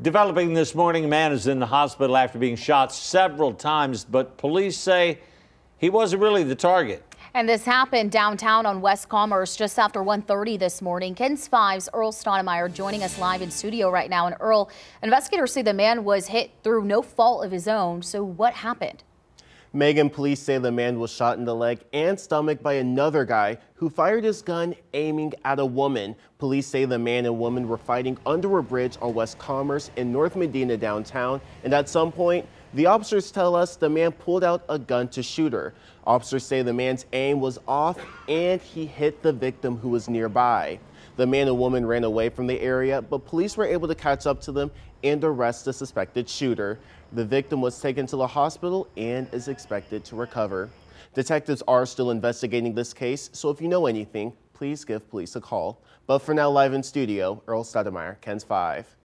Developing this morning, a man is in the hospital after being shot several times, but police say he wasn't really the target. And this happened downtown on West Commerce just after 1.30 this morning. KENS 5's Earl Stoudemire joining us live in studio right now. And Earl, investigators say the man was hit through no fault of his own. So what happened? Megan police say the man was shot in the leg and stomach by another guy who fired his gun aiming at a woman. Police say the man and woman were fighting under a bridge on West Commerce in North Medina downtown. And at some point, the officers tell us the man pulled out a gun to shoot her. Officers say the man's aim was off and he hit the victim who was nearby. The man and woman ran away from the area, but police were able to catch up to them and arrest the suspected shooter. The victim was taken to the hospital and is expected to recover. Detectives are still investigating this case, so if you know anything, please give police a call. But for now, live in studio, Earl Stoudemire, KENS 5.